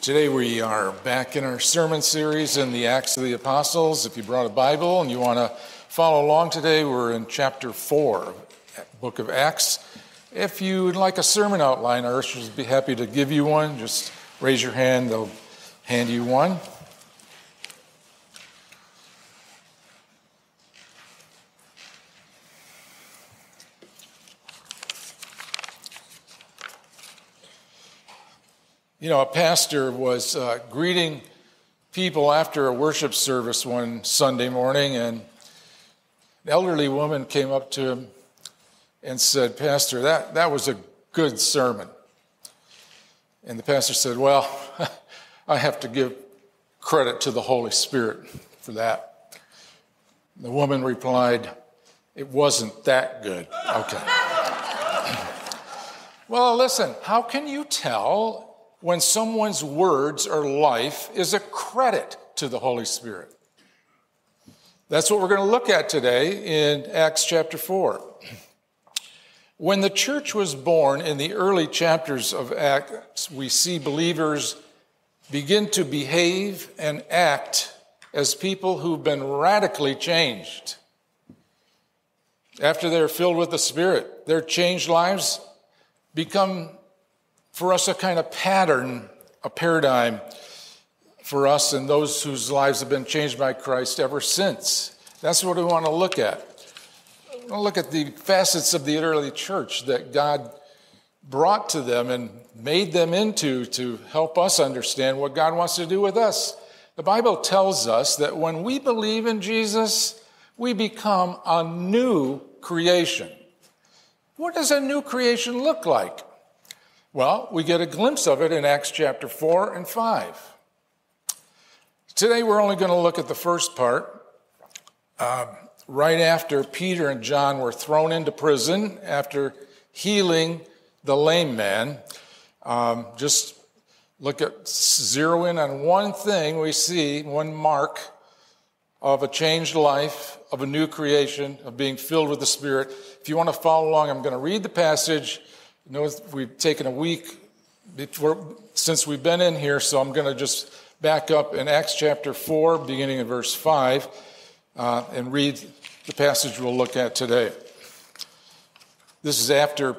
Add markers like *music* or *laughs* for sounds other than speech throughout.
Today we are back in our sermon series in the Acts of the Apostles. If you brought a Bible and you want to follow along today, we're in chapter 4, book of Acts. If you would like a sermon outline, our ushers would be happy to give you one. Just raise your hand, they'll hand you one. Know, a pastor was uh, greeting people after a worship service one Sunday morning, and an elderly woman came up to him and said, Pastor, that, that was a good sermon. And the pastor said, Well, *laughs* I have to give credit to the Holy Spirit for that. The woman replied, It wasn't that good. Okay. *laughs* well, listen, how can you tell when someone's words or life is a credit to the Holy Spirit. That's what we're going to look at today in Acts chapter 4. When the church was born in the early chapters of Acts, we see believers begin to behave and act as people who've been radically changed. After they're filled with the Spirit, their changed lives become for us a kind of pattern, a paradigm for us and those whose lives have been changed by Christ ever since. That's what we want to look at. We want to look at the facets of the early church that God brought to them and made them into to help us understand what God wants to do with us. The Bible tells us that when we believe in Jesus, we become a new creation. What does a new creation look like? Well, we get a glimpse of it in Acts chapter 4 and 5. Today we're only going to look at the first part. Uh, right after Peter and John were thrown into prison after healing the lame man, um, just look at zero in on one thing we see, one mark of a changed life, of a new creation, of being filled with the Spirit. If you want to follow along, I'm going to read the passage know we've taken a week since we've been in here, so I'm going to just back up in Acts chapter 4, beginning in verse 5, uh, and read the passage we'll look at today. This is after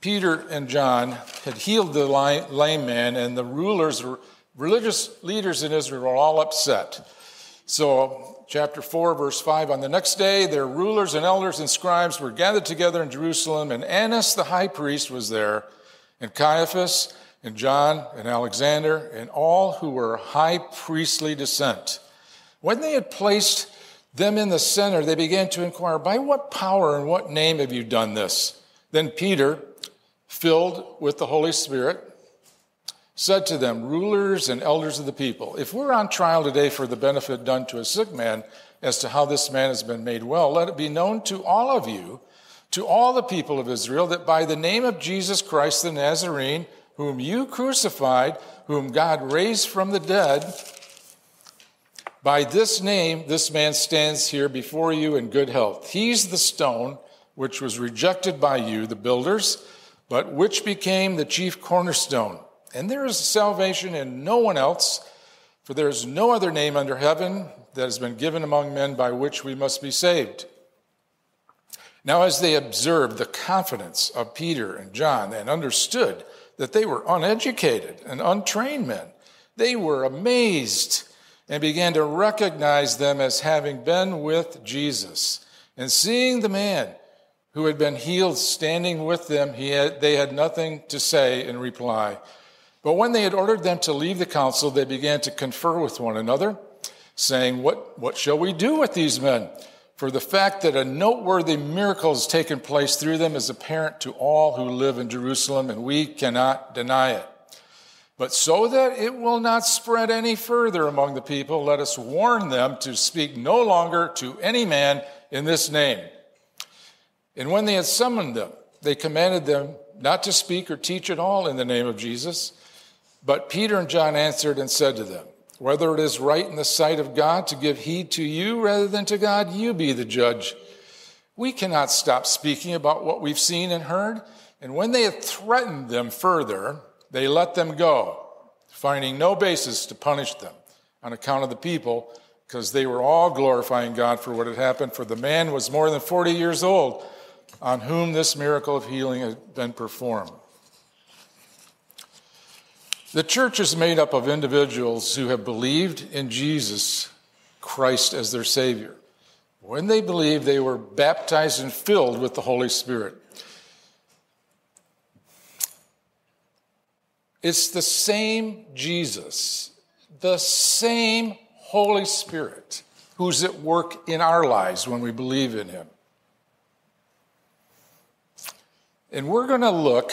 Peter and John had healed the lame man, and the rulers, religious leaders in Israel were all upset. So chapter 4, verse 5. On the next day, their rulers and elders and scribes were gathered together in Jerusalem, and Annas the high priest was there, and Caiaphas, and John, and Alexander, and all who were high priestly descent. When they had placed them in the center, they began to inquire, By what power and what name have you done this? Then Peter, filled with the Holy Spirit, said to them, Rulers and elders of the people, if we're on trial today for the benefit done to a sick man as to how this man has been made well, let it be known to all of you, to all the people of Israel, that by the name of Jesus Christ the Nazarene, whom you crucified, whom God raised from the dead, by this name, this man stands here before you in good health. He's the stone which was rejected by you, the builders, but which became the chief cornerstone. And there is salvation in no one else, for there is no other name under heaven that has been given among men by which we must be saved. Now, as they observed the confidence of Peter and John and understood that they were uneducated and untrained men, they were amazed and began to recognize them as having been with Jesus. And seeing the man who had been healed standing with them, had, they had nothing to say in reply. But when they had ordered them to leave the council, they began to confer with one another, saying, What, what shall we do with these men? For the fact that a noteworthy miracle has taken place through them is apparent to all who live in Jerusalem, and we cannot deny it. But so that it will not spread any further among the people, let us warn them to speak no longer to any man in this name. And when they had summoned them, they commanded them not to speak or teach at all in the name of Jesus. But Peter and John answered and said to them, Whether it is right in the sight of God to give heed to you rather than to God, you be the judge. We cannot stop speaking about what we've seen and heard. And when they had threatened them further, they let them go. finding no basis to punish them on account of the people, because they were all glorifying God for what had happened, for the man was more than 40 years old on whom this miracle of healing had been performed. The church is made up of individuals who have believed in Jesus Christ as their Savior. When they believed, they were baptized and filled with the Holy Spirit. It's the same Jesus, the same Holy Spirit who's at work in our lives when we believe in Him. And we're going to look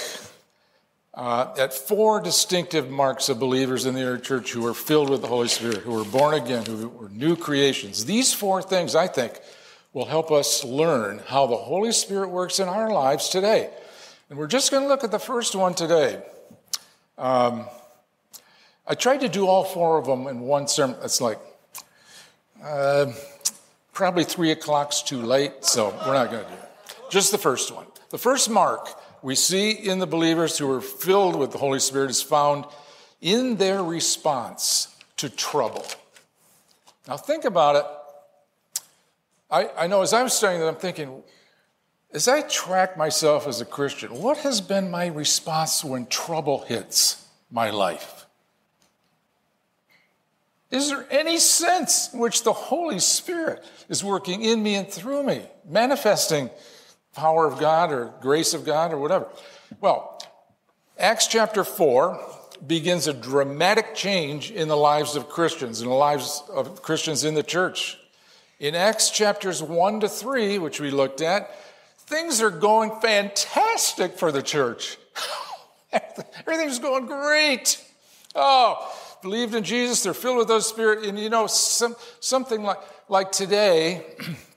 uh, at four distinctive marks of believers in the early church who are filled with the Holy Spirit, who are born again, who were new creations. These four things, I think, will help us learn how the Holy Spirit works in our lives today. And we're just going to look at the first one today. Um, I tried to do all four of them in one sermon. It's like uh, probably three o'clock's too late, so we're not going to do it. Just the first one. The first mark we see in the believers who are filled with the Holy Spirit is found in their response to trouble. Now, think about it. I, I know as I'm studying that, I'm thinking, as I track myself as a Christian, what has been my response when trouble hits my life? Is there any sense in which the Holy Spirit is working in me and through me, manifesting power of God or grace of God or whatever. Well, Acts chapter 4 begins a dramatic change in the lives of Christians, in the lives of Christians in the church. In Acts chapters 1 to 3, which we looked at, things are going fantastic for the church. *laughs* Everything's going great. Oh, believed in Jesus, they're filled with the Spirit. And you know, some, something like, like today, *clears throat*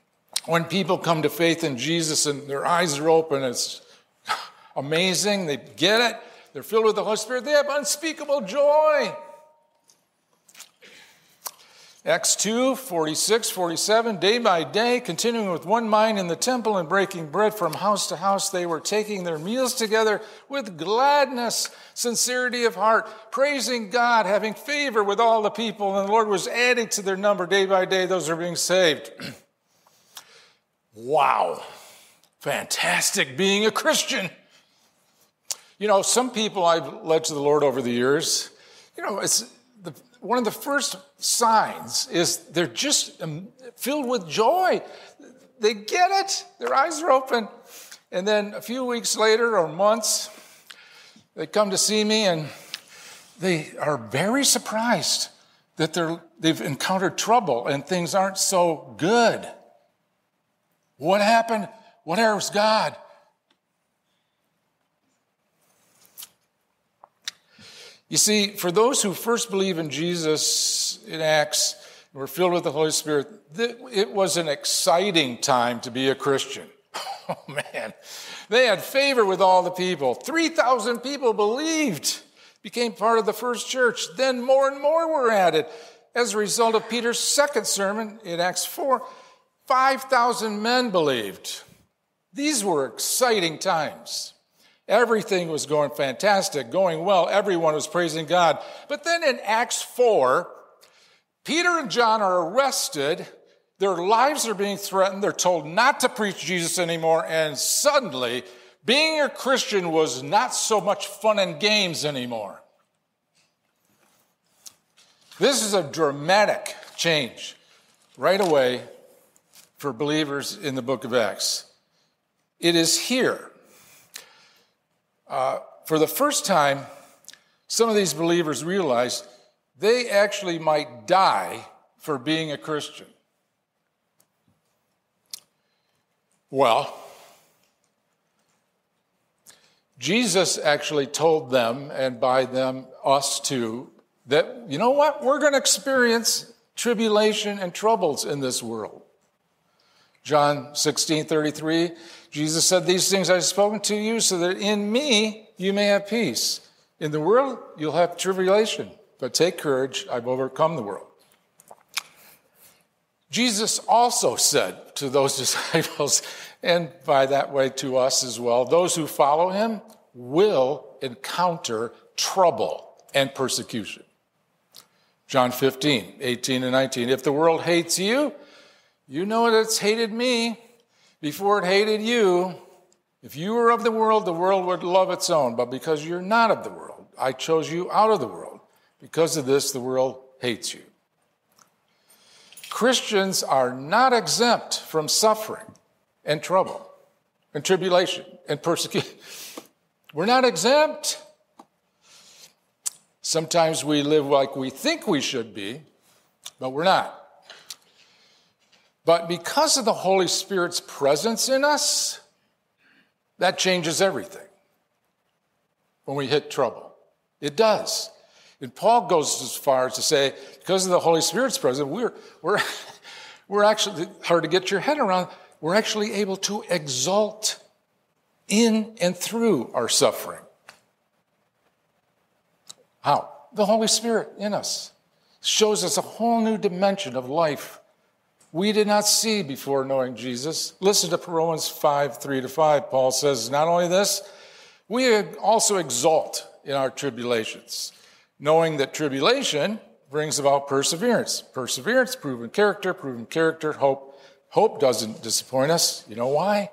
when people come to faith in Jesus and their eyes are open, it's *laughs* amazing. They get it. They're filled with the Holy Spirit. They have unspeakable joy. Acts 2, 46, 47, day by day, continuing with one mind in the temple and breaking bread from house to house, they were taking their meals together with gladness, sincerity of heart, praising God, having favor with all the people, and the Lord was adding to their number day by day those who are being saved. *clears throat* Wow, fantastic being a Christian. You know, some people I've led to the Lord over the years, you know, it's the, one of the first signs is they're just um, filled with joy. They get it, their eyes are open. And then a few weeks later or months, they come to see me and they are very surprised that they're, they've encountered trouble and things aren't so good. What happened? Whatever's God. You see, for those who first believe in Jesus in Acts and were filled with the Holy Spirit, it was an exciting time to be a Christian. *laughs* Oh man, they had favor with all the people. 3,000 people believed, became part of the first church. Then more and more were added. As a result of Peter's second sermon in Acts 4, 5,000 men believed. These were exciting times. Everything was going fantastic, going well. Everyone was praising God. But then in Acts 4, Peter and John are arrested. Their lives are being threatened. They're told not to preach Jesus anymore. And suddenly, being a Christian was not so much fun and games anymore. This is a dramatic change. Right away, for believers in the book of Acts. It is here. Uh, for the first time, some of these believers realized they actually might die for being a Christian. Well, Jesus actually told them, and by them, us too, that, you know what? We're going to experience tribulation and troubles in this world. John 16, 33, Jesus said, These things I've spoken to you so that in me you may have peace. In the world you'll have tribulation, but take courage, I've overcome the world. Jesus also said to those *laughs* disciples, and by that way to us as well, those who follow him will encounter trouble. and persecution. John 15, 18 and 19. If the world hates you, you know that it's hated me before it hated you. If you were of the world, the world would love its own. But because you're not of the world, I chose you out of the world. Because of this, the world hates you. Christians are not exempt from suffering and trouble and tribulation and persecution. *laughs* We're not exempt. Sometimes we live like we think we should be, but we're not. But because of the Holy Spirit's presence in us, that changes everything when we hit trouble. It does. And Paul goes as far as to say, because of the Holy Spirit's presence, we're, we're, *laughs* we're actually, hard to get your head around, we're actually able to exult in and through our suffering. How? The Holy Spirit in us shows us a whole new dimension of life we did not see before knowing Jesus. Listen to Romans 5 3 to 5. Paul says, Not only this, we also exult in our tribulations, knowing that tribulation brings about perseverance. Perseverance, proven character, proven character, hope. Hope doesn't disappoint us. You know why?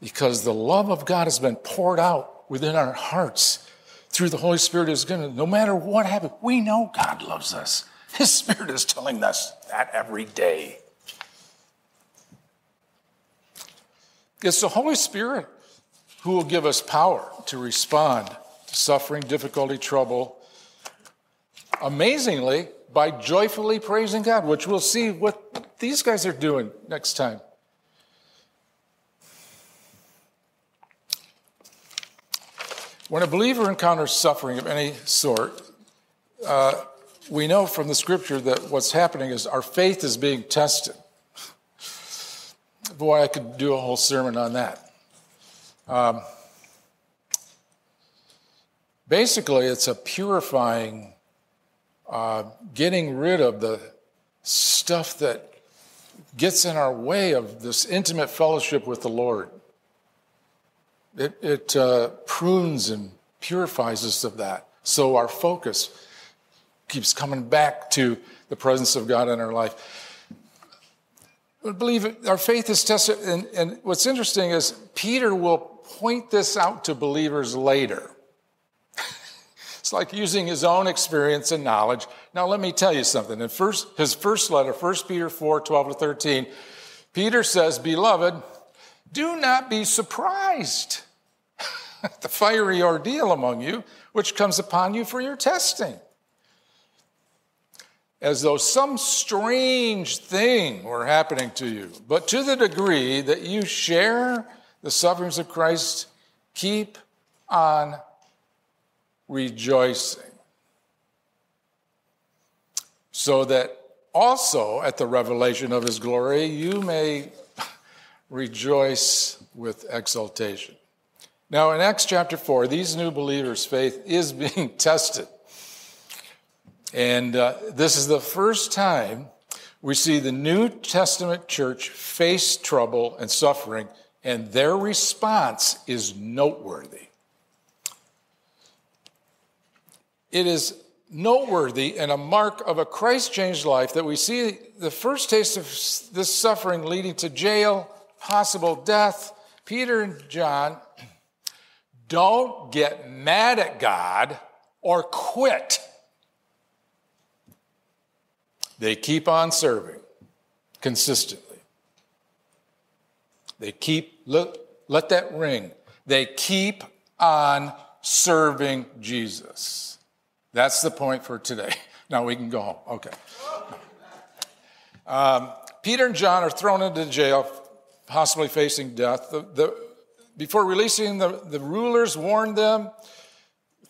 Because the love of God has been poured out within our hearts through the Holy Spirit is going to, no matter what happens, we know God loves us. His Spirit is telling us that every day. It's the Holy Spirit who will give us power to respond to suffering, difficulty, trouble, amazingly, by joyfully praising God, which we'll see what these guys are doing next time. When a believer encounters suffering of any sort, uh, we know from the scripture that what's happening is our faith is being tested. Boy, I could do a whole sermon on that. Um, basically, it's a purifying, uh, getting rid of the stuff that gets in our way of this intimate fellowship with the Lord. It, it uh, prunes and purifies us of that. So our focus keeps coming back to the presence of God in our life. I believe it, our faith is tested, and, and what's interesting is Peter will point this out to believers later. *laughs* it's like using his own experience and knowledge. Now, let me tell you something. In first, his first letter, 1 Peter 4 12 to 13, Peter says, Beloved, do not be surprised *laughs* at the fiery ordeal among you, which comes upon you for your testing. As though some strange thing were happening to you. But to the degree that you share the sufferings of Christ, keep on rejoicing. So that also at the revelation of his glory you may rejoice with exultation. Now, in Acts chapter 4, these new believers' faith is being *laughs* tested. And uh, this is the first time we see the New Testament church face trouble and suffering, and their response is noteworthy. It is noteworthy and a mark of a Christ changed life that we see the first taste of this suffering leading to jail, possible death. Peter and John don't get mad at God or quit. They keep on serving consistently. They keep, look, let that ring. They keep on serving Jesus. That's the point for today. *laughs* Now we can go home. Okay. Um, Peter and John are thrown into jail, possibly facing death. The, the, before releasing the, the rulers warned them,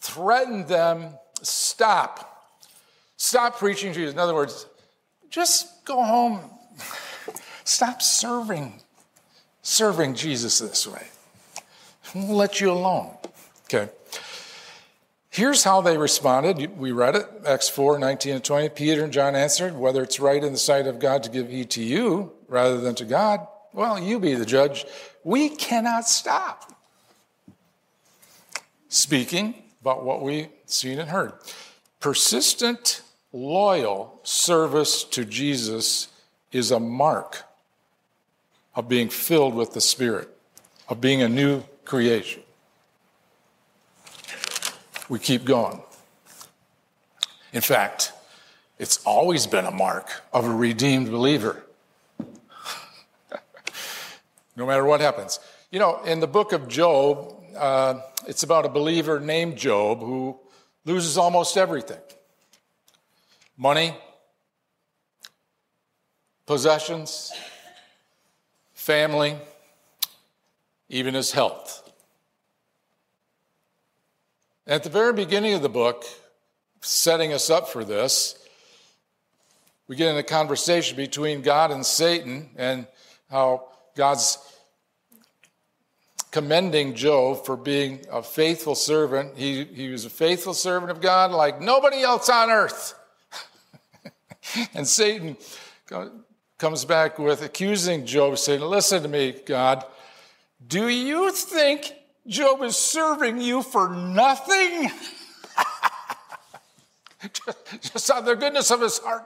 threatened them, stop. Stop preaching Jesus. In other words, just go home. Stop serving, serving Jesus this way. We'll let you alone. Okay. Here's how they responded. We read it, Acts 4, 19 and 20. Peter and John answered, Whether it's right in the sight of God to give heed to you rather than to God, well, you be the judge. We cannot stop speaking about what we've seen and heard. Persistent, loyal service to Jesus is a mark of being filled with the Spirit, of being a new creation. We keep going. In fact, it's always been a mark of a redeemed believer. *laughs* no matter what happens. You know, in the book of Job, uh, it's about a believer named Job who loses almost everything money, possessions, family, even his health. At the very beginning of the book, setting us up for this, we get in a conversation between God and Satan and how God's commending Job for being a faithful servant. He, he was a faithful servant of God like nobody else on earth. *laughs* and Satan comes back with accusing Job, saying, Listen to me, God. Do you think Job is serving you for nothing? *laughs* just out of the goodness of his heart.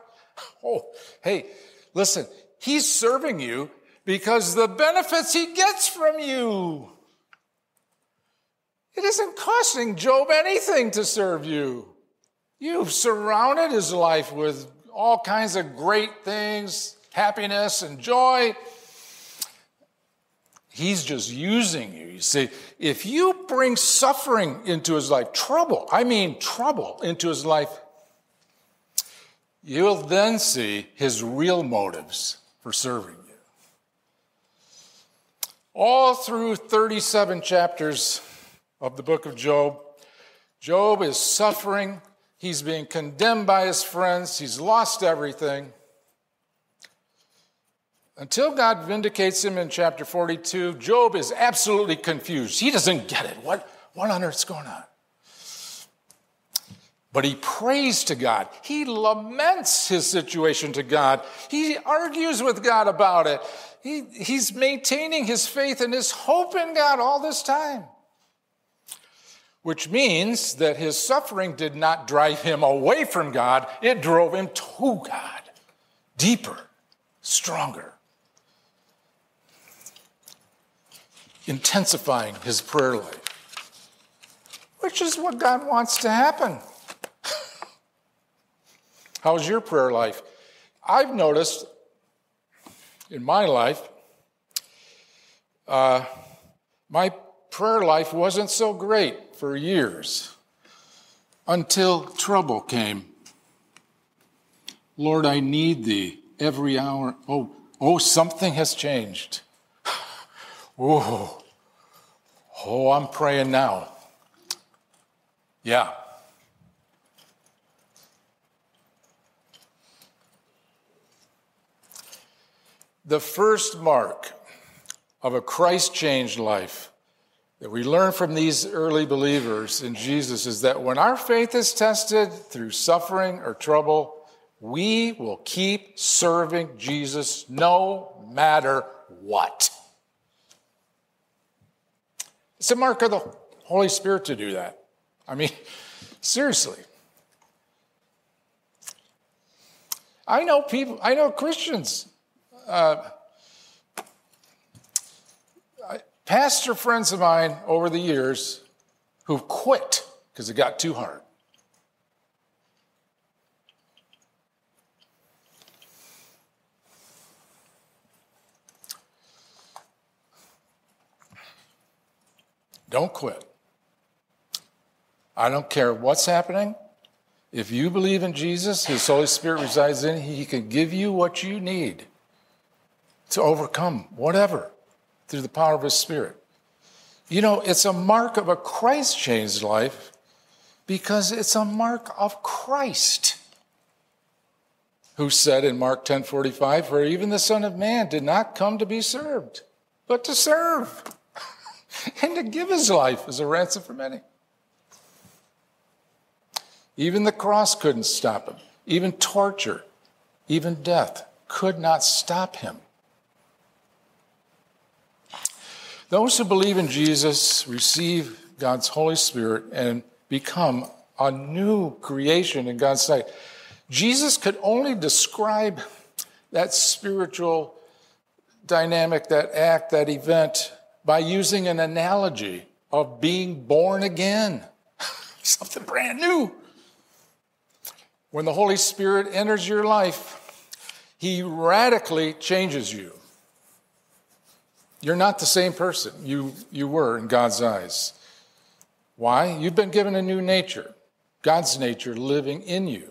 Oh, hey, listen, he's serving you because the benefits he gets from you. It isn't costing Job anything to serve you. You've surrounded his life with all kinds of great things, happiness and joy. He's just using you. You see, if you bring suffering into his life, trouble, I mean trouble into his life, you'll then see his real motives for serving you. All through 37 chapters of the book of Job, Job is suffering. He's being condemned by his friends. He's lost everything. Until God vindicates him in chapter 42, Job is absolutely confused. He doesn't get it. What, what on earth's going on? But he prays to God. He laments his situation to God. He argues with God about it. He, he's maintaining his faith and his hope in God all this time. Which means that his suffering did not drive him away from God, it drove him to God, deeper, stronger, intensifying his prayer life, which is what God wants to happen. *laughs* How's your prayer life? I've noticed in my life, uh, my prayer life wasn't so great for years until trouble came. Lord, I need thee every hour. Oh, oh, something has changed. *sighs* oh, oh, I'm praying now. Yeah. The first mark of a Christ changed life that we learn from these early believers in Jesus is that when our faith is tested through suffering or trouble, we will keep serving Jesus no matter what. It's a mark of the Holy Spirit to do that. I mean, *laughs* seriously. I know people, I know Christians uh, pastor friends of mine over the years who've quit because it got too hard. Don't quit. I don't care what's happening. If you believe in Jesus, His Holy Spirit resides in, He can give you what you need to overcome whatever through the power of His Spirit. You know, it's a mark of a Christ changed life because it's a mark of Christ who said in Mark 10:45 for even the son of man did not come to be served but to serve *laughs* and to give his life as a ransom for many. Even the cross couldn't stop him. Even torture, even death could not stop him. Those who believe in Jesus receive God's Holy Spirit and become a new creation in God's sight. Jesus could only describe that spiritual dynamic, that act, that event by using an analogy of being born again. *laughs* Something brand new. When the Holy Spirit enters your life, He radically changes you. You're not the same person you, you were in God's eyes. Why? You've been given a new nature, God's nature living in you.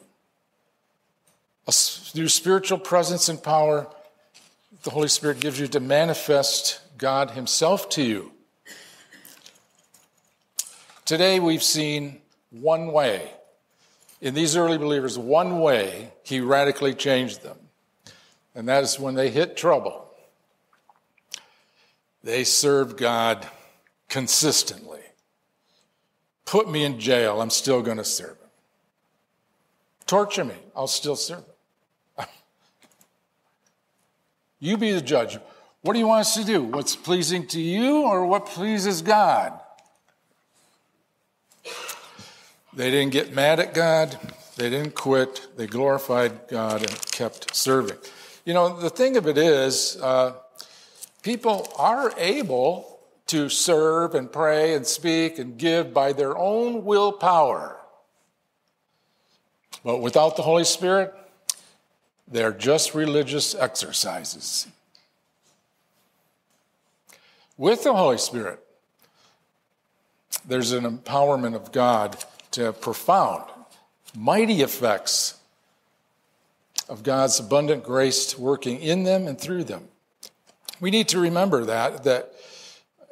A new spiritual presence and power the Holy Spirit gives you to manifest God Himself to you. Today we've seen one way. In these early believers, one way He radically changed them. And that is when they hit trouble. They served God consistently. Put me in jail, I'm still going to serve Him. Torture me, I'll still serve Him. *laughs* you be the judge. What do you want us to do? What's pleasing to you or what pleases God? They didn't get mad at God. They didn't quit. They glorified God and kept serving. You know, the thing of it is, uh, people are able to serve and pray and speak and give by their own willpower. But without the Holy Spirit, they're just religious exercises. With the Holy Spirit, there's an empowerment of God to have profound, mighty effects of God's abundant grace working in them and through them. We need to remember that, that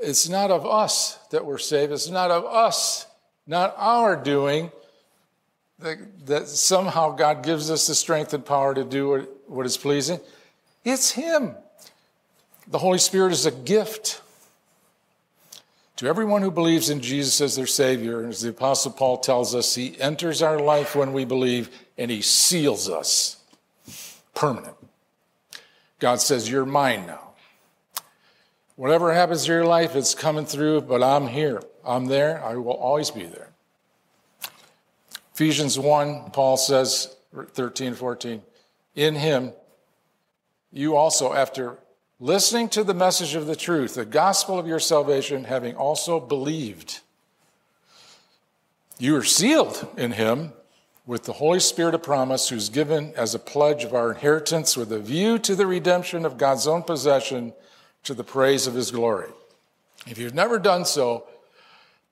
it's not of us that we're saved. It's not of us, not our doing, that, that somehow God gives us the strength and power to do what, what is pleasing. It's Him. The Holy Spirit is a gift to everyone who believes in Jesus as their Savior. As the Apostle Paul tells us, He enters our life when we believe and He seals us permanent. God says, You're mine now. Whatever happens to your life, it's coming through, but I'm here. I'm there. I will always be there. Ephesians 1, Paul says, 13, 14, in him, you also, after listening to the message of the truth, the gospel of your salvation, having also believed, you are sealed in him with the Holy Spirit of promise, who's given as a pledge of our inheritance with a view to the redemption of God's own possession to the praise of his glory. If you've never done so,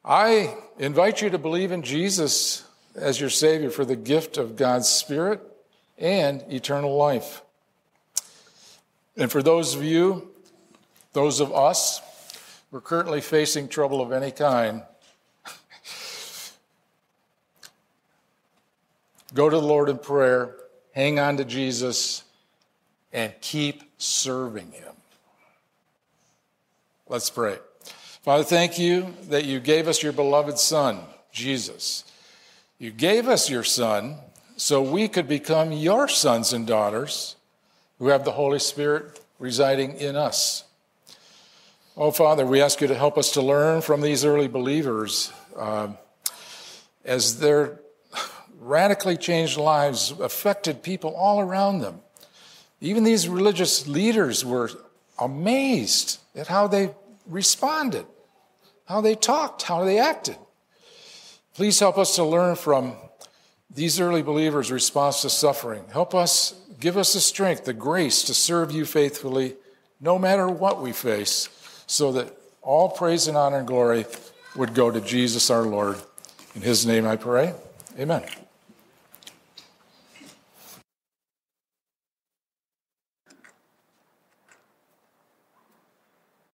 I invite you to believe in Jesus as your Savior for the gift of God's Spirit and eternal life. And for those of you, those of us, we're currently facing trouble of any kind, go to the Lord in prayer, hang on to Jesus, and keep serving Him. Let's pray. Father, thank you that you gave us your beloved Son, Jesus. You gave us your Son so we could become your sons and daughters who have the Holy Spirit residing in us. Oh, Father, we ask you to help us to learn from these early believers uh, as their radically changed lives affected people all around them. Even these religious leaders were amazed at how they responded, how they talked, how they acted. Please help us to learn from these early believers' response to suffering. Help us, give us the strength, the grace to serve you faithfully, no matter what we face, so that all praise and honor and glory would go to Jesus our Lord. In his name I pray. Amen.